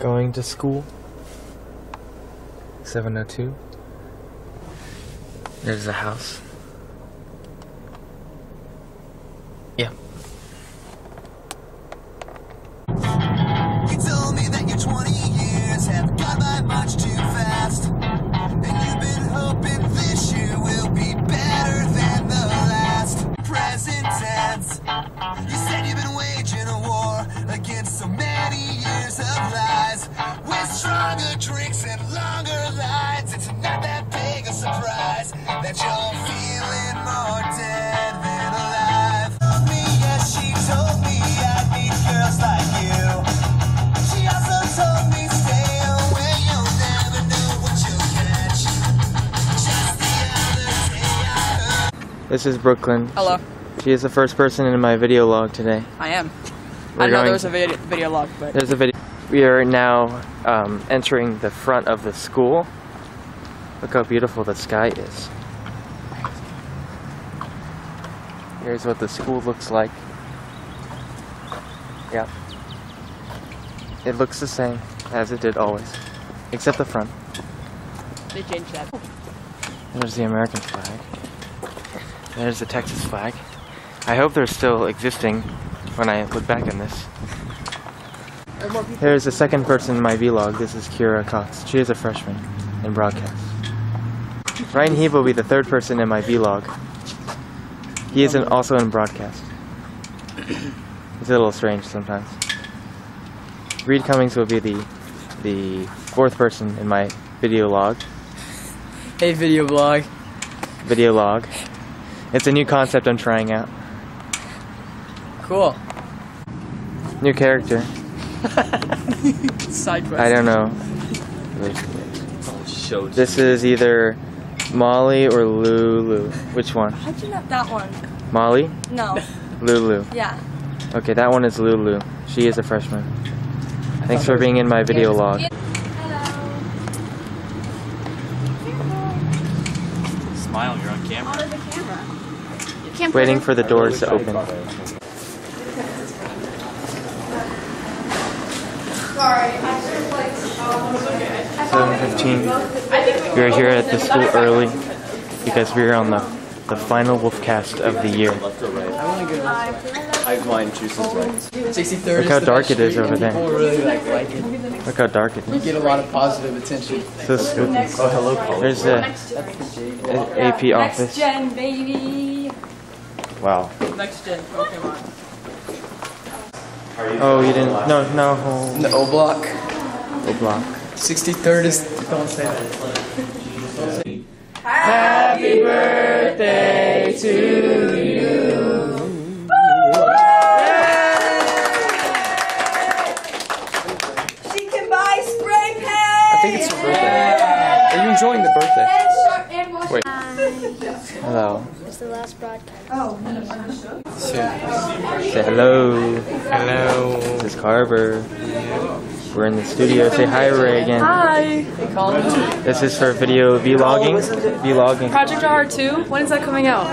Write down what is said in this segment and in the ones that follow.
Going to school. 702. There's a house. That you're feeling more dead than alive. Told me, yes, she told me I need girls like you. She also told me stay away, you'll never know what you'll catch. Just the other day I heard. This is Brooklyn. Hello, She is the first person in my video log today. I am. We're I didn't know there was a video, video log, but There's a video. We are now um, entering the front of the school. Look how beautiful the sky is. Here's what the school looks like. Yeah. It looks the same as it did always, except the front. they changed that. There's the American flag. There's the Texas flag. I hope they're still existing when I look back on this. Here's the second person in my vlog. This is Kira Cox. She is a freshman in broadcast. Ryan Heeb will be the third person in my vlog. He is in, also in broadcast. It's a little strange sometimes. Reed Cummings will be the the fourth person in my video log. Hey, video blog. video log. It's a new concept I'm trying out. Cool. New character. Side quest. I don't know. This is either Molly or Lulu. Which one? How'd you know that one? Molly? No. Lulu. Yeah. Okay, that one is Lulu. She is a freshman. Thanks for being in my video log. Hello. Smile, you're on camera. the camera. Waiting for the doors to open. Sorry, I should like Seven fifteen. We are here at the school early because we are on the the final Wolfcast of the year. I blind chooses right. 63rd Look how dark it is over there. People really like, like it. Look how dark it You get a lot of positive attention. So spooky. Oh, hello, Paul. There's the A- AP Next office. gen, baby. Wow. Next gen Pokemon. Oh, you didn't. No, no. The O block. The block. 63rd is. Don't say that. She can buy spray paint. I think it's her birthday. Are you enjoying the birthday? Wait. Hello. It's the last broadcast. Oh, Say hello. Hello. This is Carver. We're in the studio. Say hi, Ray again. Hi. This is for video vlogging. Vlogging. Project R2. When is that coming out?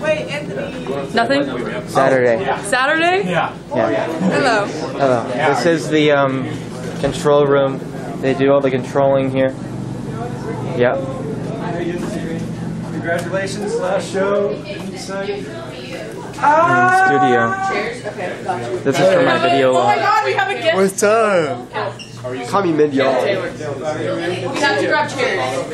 Wait, Anthony. Nothing. Saturday. Saturday. Yeah. Hello. Hello. This is the um, control room. They do all the controlling here. Yep. Congratulations, last show. Inside. In the studio. This is for my video oh log. Uh, God, we have a gift. What's up? Call me mid y'all. We have to grab chairs.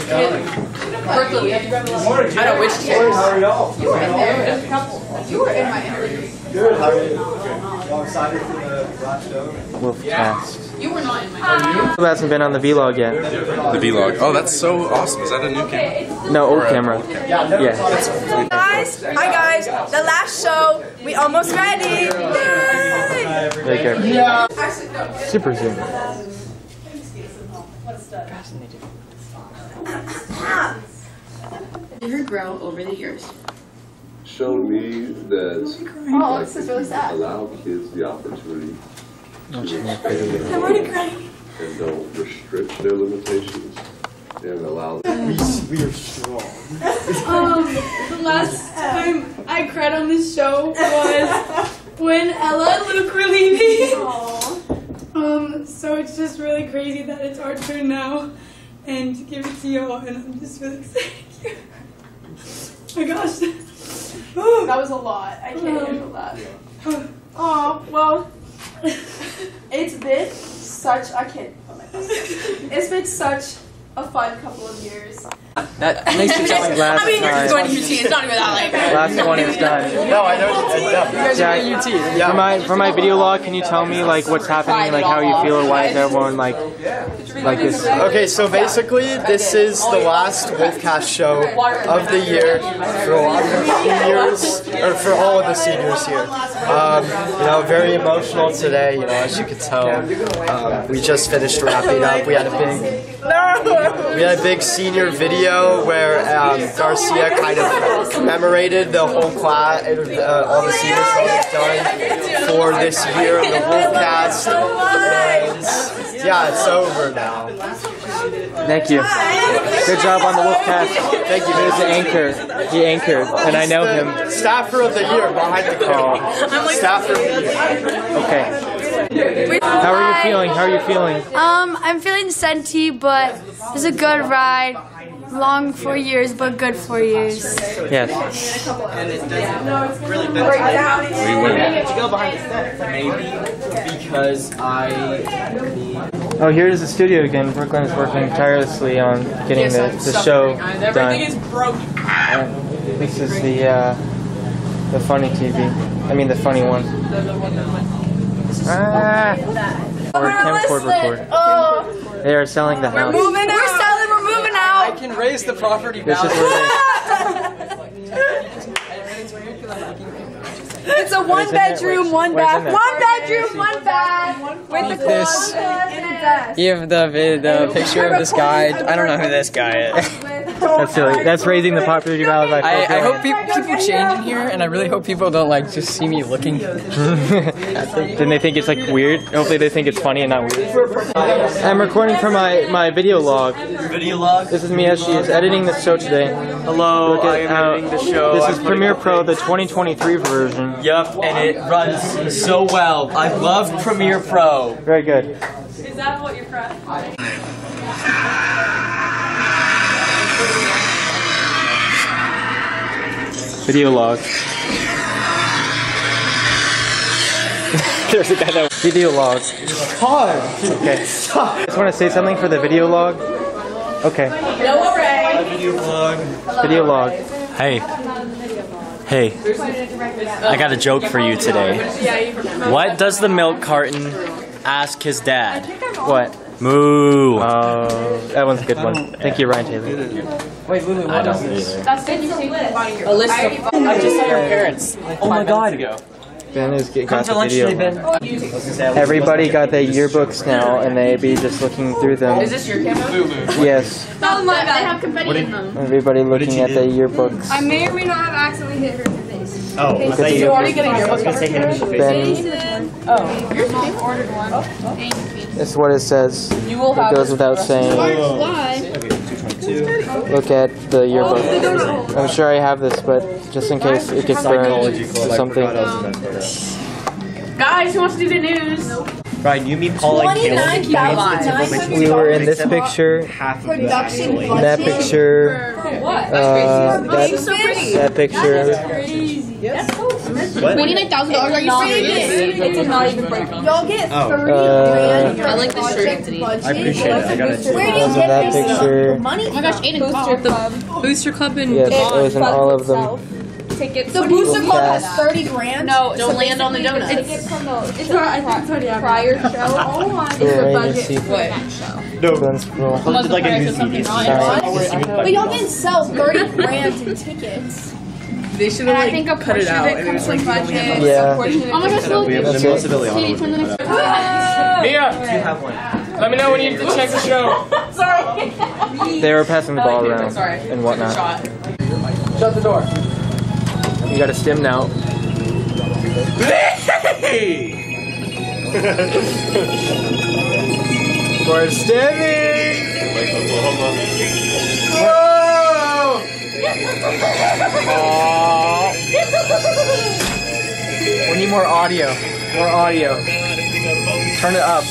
Brooklyn, we have to grab a little. I know which chairs. How are y'all? You were in there. A couple. You were in my area. Good. How are you? Y'all excited for the last show? Wolfcast. You were not in my area. Who hasn't been on the vlog yet? The vlog. Oh, that's so awesome. Is that a new camera? No, old camera. Yeah. Guys, hi guys. The last show. We almost ready. Yay! Very good. Super zoom. Ever grow over the years? shown me that Oh, this is really sad. allow kids the opportunity Watching that video. I'm already crying. and don't restrict their limitations and allow We are strong. Um, the last time I cried on this show was when Ella and Luke were leaving. Um, so it's just really crazy that it's our turn now and to give it to you all, and I'm just really excited. oh my gosh. That was a lot. I can't handle that. Oh well, it's been such I can't. Oh It's been such a fun couple of years. That makes it sound like Last I mean, you're just going to UT. It's not even that like. Last one is done. No, I know. You guys are going to UT. For my for my video log, can you tell me like what's happening, like how you feel, or why is everyone like like this? Okay, so basically, this is the last Wolfcast show of the year for a lot of the seniors, or for all of the seniors here. Um, you know, very emotional today. You know, as you can tell, um, we just finished wrapping up. We had a big, we had a big senior video where um, Garcia kind of commemorated the whole class, uh, all the seniors that we've done for this year of the Wolfcast. And yeah, it's over now. Thank you. Good job on the Wolfcast. Thank you. He was the anchor. He anchored, and I know him. Staffer of the year behind the call. Staffer of the year. Okay. How are you feeling? How are you feeling? Um, I'm feeling senti, but it's a good ride. Long four years, but good four years. Yes. Maybe because I. Oh, here's the studio again. Brooklyn is working tirelessly on getting the, the show done. broken. And this is the uh, the funny TV. I mean the funny one. Ah. Or camcord record. Oh, They are selling the house. moving out. We're selling. We're moving I can raise the property This is value. where It's a one bedroom, Wait, one bath. One bedroom, one bath. With the This- closet and a desk. You have the the picture of this guy. I don't know who this guy is. they, that's silly. That's raising the popularity value by I, I hope pe- people change in here, and I really hope people don't like just see me looking. Then they think it's like weird. Hopefully they think it's funny and not weird. I'm recording for my, my video log. Video log. This is me as She is editing the show today. Hello, Look I am how- editing the show. This I'm is Premiere Pro, the 2023 version. Yup, and it runs so well. I love Premiere Pro. Very good. Is that what you're from? Video log. There's a guy that video log. Okay. I Just want to say something for the video log. Okay. No array. Video log. Video log. Hey. Hey. I got a joke for you today. What does the milk carton ask his dad? What? Moo. Oh, that one's a good one. Thank you, Ryan Taylor. Wait, Lulu. I don't either. That's good. You see list. A list of. I just saw your parents. Like Oh my god. ago. Ben is get, Come got to the lunch video. today. Ben. Everybody got their yearbooks now, and they be just looking through them. Is this your camera? Yes, Not my bad. They have confetti in them. everybody looking at do? their yearbooks. I may or may not have accidentally hit her in the face. Oh, I thought you You already getting your I was gonna say hit him in the face. Ben, Oh. Your mom ordered one. Oh, oh. Thank you. That's what it says. You will It have goes without saying. Look at the yearbook. I'm sure I have this, but just in case it gets burned or something. Guys, who wants to do the news? Brian, you meet Paul and Caleb. We were in this picture, Half of Production that picture, What? uh, that, so pretty. that picture. Twenty-nine thousand dollars. Are you serious? It's not even breaking. Y'all get Oh. thirty Uh, grand. I like the shirt, Anthony. I appreciate it. I got it. Where do you get that this picture. money? Oh my gosh, Aiden, Booster Club. Booster Club and Yes, it was in all of them. Tickets. The Booster Club Yes. has thirty grand. No, don't land on the donuts. It's from the. It's I think it's the prior show. Oh my. Cool agency. What? Guns Pro. It's like a new CD. But y'all didn't sell thirty grand in tickets. They should And have I think a cut it portion out. of it comes it from like, budget. Yeah. Oh my gosh, look. That's Most it. of it Katie, turn the next. Mia, have one. let me know when you need to check the show. Sorry. They were passing the ball around Sorry. and whatnot. Shut the door. You got a stim now. We're stimming! Whoa! Aw. We need more audio. More audio. Turn it up.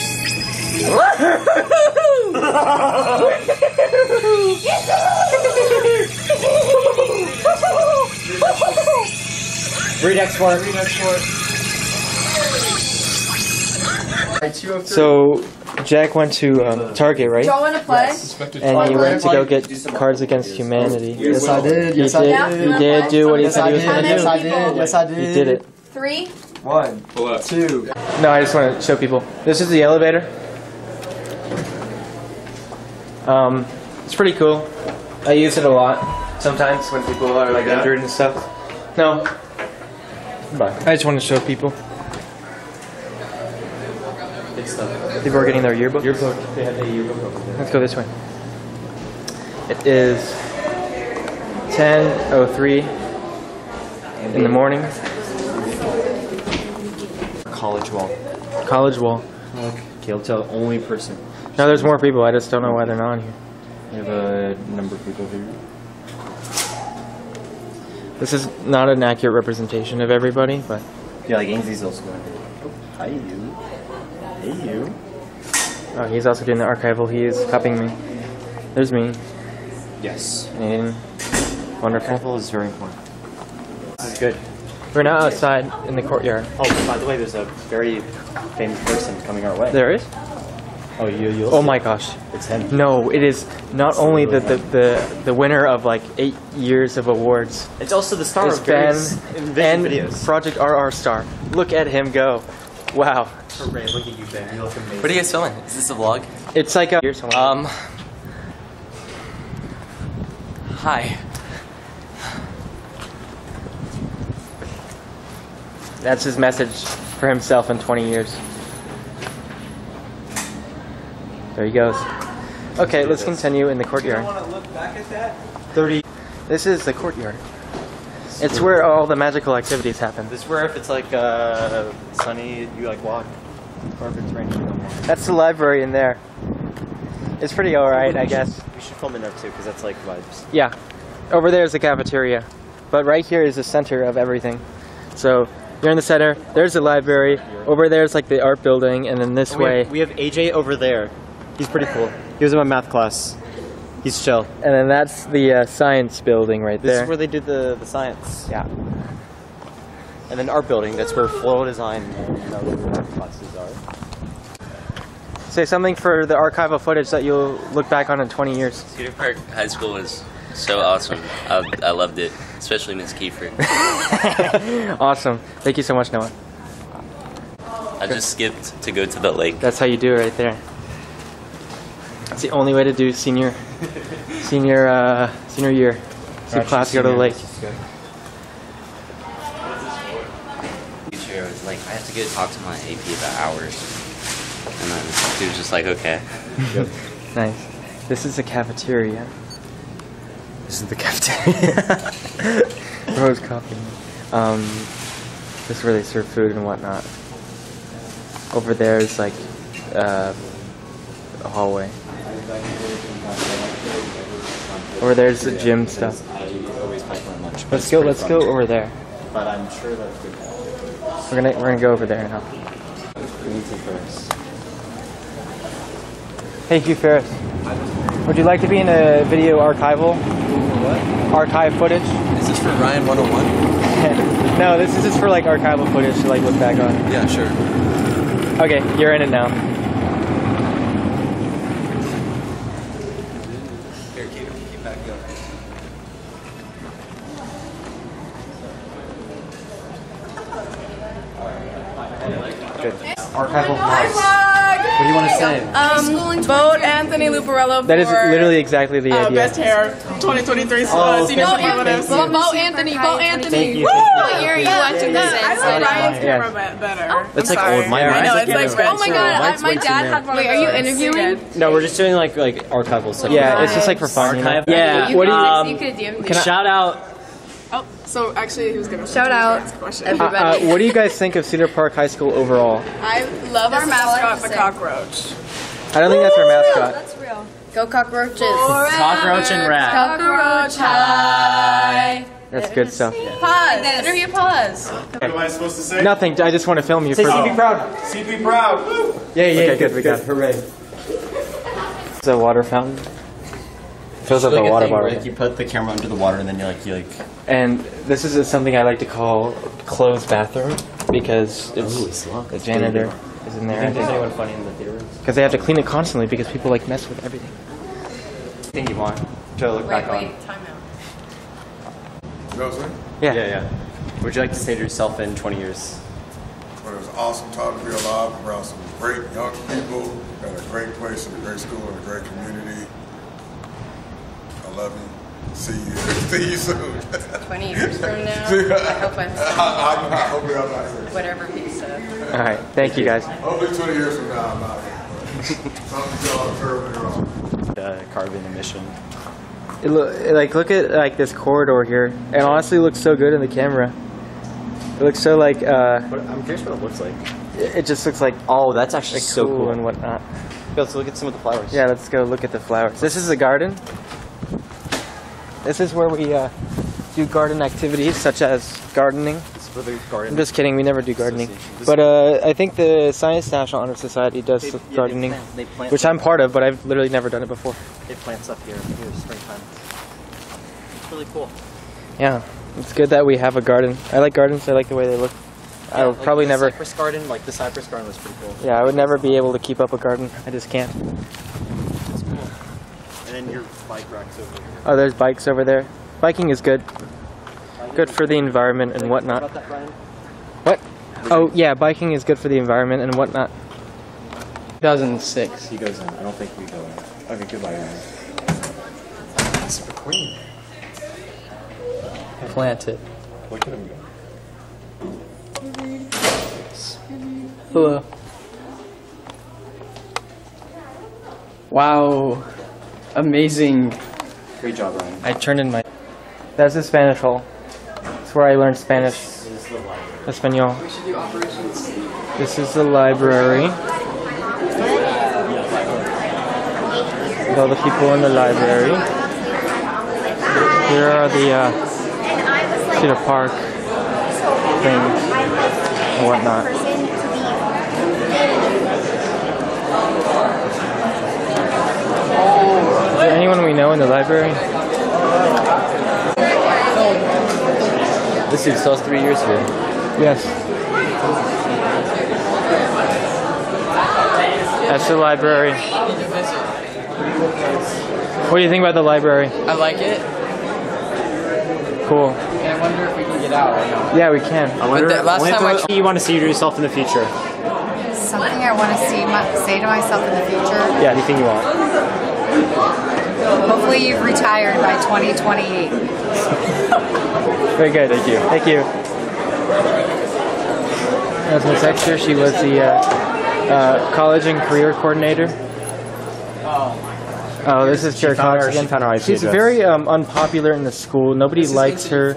Read export. So Jack went to um, Target, right? Do y'all want to play? And he went to go get Cards Against Humanity. Yes, I did. He Yes, I did. did. He did do what he Yes, said I he was did. gonna Yes, do. I did. Yes, I did. He did it. Three. One, Pull up. two. No, I just want to show people. This is the elevator. Um, it's pretty cool. I use it a lot sometimes when people are like injured and stuff. No. I just want to show people. People are getting their yearbook. Yearbook. They have a yearbook over there. Let's go this way. It is 10:03 in the morning. College wall. College wall. Okay. Caleb, tell only person. No, there's more people. I just don't know why they're not on here. We have a number of people here. This is not an accurate representation of everybody, but Yeah, like Ainsley's also going. Oh, hi you. Hey you. oh, he's also doing the archival. He is copying me. There's me. Yes. And wonderful. Careful is very important. This is good. We're now outside in the courtyard. Oh, by the way, there's a very famous person coming our way. There is? Oh, you. you Oh my gosh. It's him. No, it is not only the, the, the, the winner of like eight years of awards. It's also the star It's of Ben various and videos. Project RR Star. Look at him go. Wow. Hooray, look at you, Ben. You look amazing. What are you guys filming? Is this a vlog? It's like a. Um. Hi. That's his message for himself in 20 years. There he goes. Okay, let's continue in the courtyard. want to look back at that? 30. This is the courtyard. It's where all the magical activities happen. This is where if it's like uh, sunny, you like walk. Or if it's raining, you don't walk. That's the library in there. It's pretty alright, I guess. We should film in there too, because that's like vibes. Yeah. Over there is the cafeteria. But right here is the center of everything. So you're in the center, there's the library, over there's like the art building, and then this we way. Have, we have AJ over there. He's pretty cool. He was in my math class. He's chill. And then that's the uh, science building right there. This is where they do the, the science. yeah. And then art building, that's where flow design and other classes are. Say something for the archival footage that you'll look back on in 20 years. Cedar Park High School was so awesome. I, I loved it, especially Miss Kiefer. awesome. Thank you so much, Noah. I just skipped to go to the lake. That's how you do it right there. It's the only way to do senior, senior, uh, senior year. So class go to the lake. Teacher was like, I have to go talk to my AP about hours. And then he was just like, okay. Nice. This is the cafeteria. This is the cafeteria. Rose coffee. Um, this is where they serve food and whatnot. Over there is like uh, a hallway. Over there's the gym stuff. I always pack my lunch. but Let's go. Let's go over there. But I'm sure that's good. We're gonna we're gonna go over there now. We need to first. Hey, Hugh Ferris. Would you like to be in a video archival? What? Archive footage? Is this for Ryan 101? no, this is just for like archival footage to like look back on. Yeah, sure. Okay, you're in it now. Here, keep, keep back going. Good. Archival vlogs. What do you want to say? Um, vote Anthony Luparello for That is literally exactly the uh, idea. best hair 2023 uh, Oh, senior you, superlatives. thank you. Vote Anthony. Vote Anthony. Thank you. Woo! What year are you watching this in? I like Ryan's Yeah. camera be- better. That's I'm like old. My I know it's like getting red. red. Oh my god, Mine's my dad red. had one. Wait, are you interviewing? No, we're just doing like like archival stuff. Yeah, it's just like for fun. you? Archive. Yeah. What do you? could- Um, you could DM me. Can I- shout out. So actually, who's gonna Shout out. question? Uh, uh, what do you guys think of Cedar Park High School overall? I love our mascot, the cockroach. I don't think that's our mascot. That's real. Go cockroaches. Cockroach and rat. Cockroach high. That's good stuff. Pause. Interview pause. What am I supposed to say? Nothing. I just want to film you Say for. CP proud. CP proud. Woo! Yeah, yeah, Okay, good, good, we got good. Hooray. It's a water fountain. Fills up Like the a water thing, bottle. Like you put the camera under the water and then you're like, you like. And this is something I like to call closed bathroom because it's Ooh, it's the janitor is in there. think there's anyone funny in the theater? Because they have to clean it constantly because people like mess with everything. Thing you want to look back on. time out. You know what I'm saying? Yeah. Yeah, yeah. Would you like to say to yourself in 20 years? But it was awesome time to be alive around some great young people at a great place, in a great school, in a great community. I love you. See you. See you soon. 20 years from now, I hope I'm I, I, I hope you're not here. whatever he said. All right. Thank you guys. Hopefully 20 years from now I'm not here. but Something y'all are wrong. The carbon emission. It lo- like look at like this corridor here. It honestly looks so good in the camera. It looks so like uh, But I'm curious what it looks like. it it just looks like Oh, that's actually like so cool. and whatnot. Let's look at some of the flowers. Yeah, let's go look at the flowers. This is a garden. This is where we uh, do garden activities such as gardening. This for the garden. I'm just kidding. We never do gardening. But uh, I think the Science National Honor Society does They- yeah, they gardening, plant- they plant which I'm part of, but I've literally never done it before. It plants up here in the springtime. It's really cool. Yeah, it's good that we have a garden. I like gardens. I like the way they look. I would Like probably the never. Cypress garden, like the cypress garden was pretty cool. Yeah, I would never be able to keep up a garden. I just can't. It's cool. And then your bike racks over here. Oh, there's bikes over there. Biking is good. Good for the environment and whatnot. About that, Brian? What? Oh, yeah, biking is good for the environment and whatnot. 2006. He goes in. I don't think we go in. Okay, goodbye, Ryan. It's the queen. Plant it. Look at him go. Hello. Wow. Amazing. Great job, Ryan. I turned in my. That's the Spanish hall. It's where I learned Spanish. Espanol. This is the library. With all the people in the library. Here are the uh, Cedar Park things and whatnot. Is there know in the library? This dude still has three years here. Yes. That's the library. What do you think about the library? I like it. Cool. And I wonder if we can get out right now. Yeah, we can. But that last time I What do you want to see yourself in the future? Something I want to see my, say to myself in the future. Yeah, anything you want. Hopefully, you've retired by 2028. Very good. Thank you. Thank you. As Miss Exter, she was the uh, uh, college and career coordinator. Oh, this is Kara found Cox again. found our IP She's address. very um, unpopular in the school. Nobody likes her.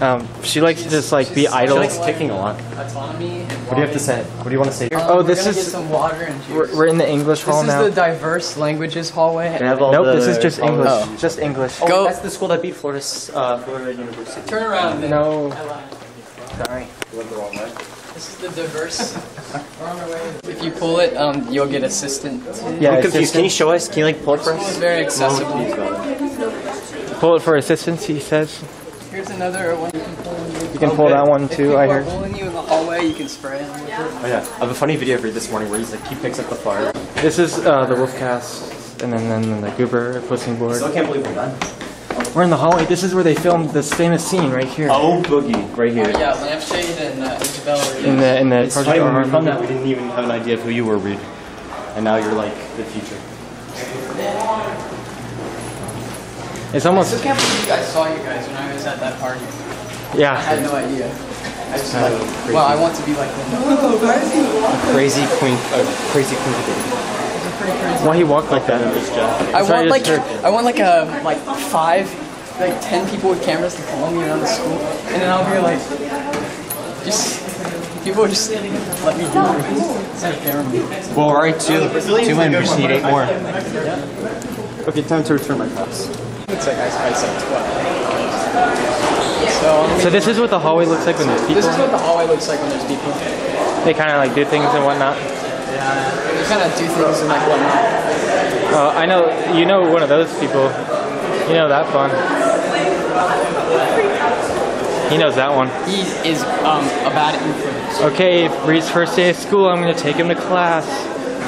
Um, she likes to just like be idle. She likes kicking a lot. Autonomy. What do you have to say? What do you want to say? Oh, this we're is- get some water and juice. We're, we're in the English this hall is now. the diverse languages hallway. have Nope, this is just English. colors. Just English. Oh, Go- that's the school that beat Florida, uh, Florida University. Turn around. Then. No. Sorry. You went the wrong way. This is the diverse. We're on our way. If you pull it, um, you'll get assistant. Yeah, I'm confused. just- Can you show us? Can you like pull it for It's us? very accessible. Pull it for assistance, he says. Here's another one you can pull. in You can pull that one too, I are heard. pulling you in the hallway, you can spray them with it. Oh yeah, I have a funny video for you this morning where he's like he picks up the flyer. This is uh, the Wolfcast, and then, then the Goober Pussing Board. Still can't believe we're done. We're in the hallway. This is where they filmed this famous scene right here. Oh boogie, right Oh here. yeah, Lampshade and uh, Isabella. are In the in the It's Project funny when we found that we didn't even have an idea of who you were, Reed, and now you're like the future. It's I almost still can't believe you guys saw you guys when I was at that party. Yeah. I had no idea. I just like, well, I want to be like them. Crazy queen, uh, crazy queen. Why he walked like that? I Sorry, want like I want like a like five, like ten people with cameras to follow me around the school, and then I'll be like, just people would just let me do it. Instead of camera. Well, we're two, two in. We need eight more. Okay, time to return my cups. It's like I, I said twelve. So So this is what the hallway looks like when there's people. this is what the hallway looks like when there's people. They kind of like do things and whatnot. Yeah, they kind of do things and like whatnot. Oh, I know. You know one of those people. You know that one. He knows that one. He is um, a bad influence. Okay, Reed's first day of school. I'm gonna take him to class.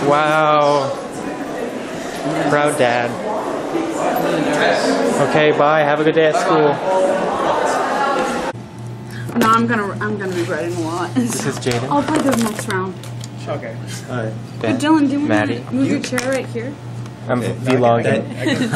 Wow. Proud dad. Okay, bye. Have a good day at school. No, I'm gonna I'm gonna be writing a lot. This is Jaden. I'll play the next round. Okay. Alright. Hey, Dylan, do you want Maddie. to move your chair right here? I'm vlogging.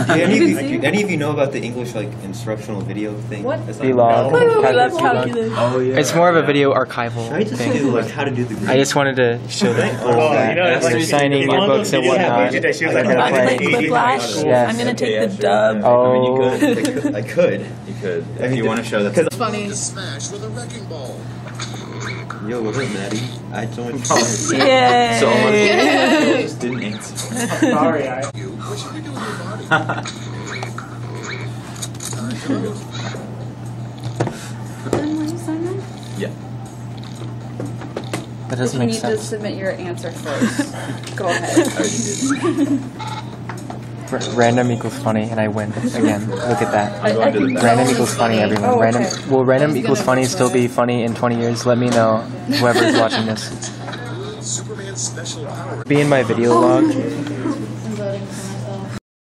Do any, of you, it? any of you know about the English like instructional video thing? What? That's on- Vlog. No. Woo, we love calculus. Oh yeah. It's more of a video archival Try to thing. do like how to do the. I just wanted to show them Oh, that you know, it's like- signing your books and whatnot. that she was like, oh, I'm gonna I'm play. gonna Quiplash. I'm gonna take the dub. Oh. I mean, you could. I could. I could. You could. If you want to show that. It's funny. Smash with a wrecking ball. Yo, what's up, Maddie? I had oh, so much Yay. So much. Yay. just didn't answer. Sorry, I. What should we do with your body? Then will you sign that? Yeah. That doesn't you make need to submit your answer first. Go I ahead. R- Random equals funny, and I win again. Look at that. I'm going to the back. Random equals funny, everyone. Oh, okay. Random. Will random equals funny still be funny in 20 years? Let me know. Whoever's watching this. Superman's special power. Be in my video log. Oh.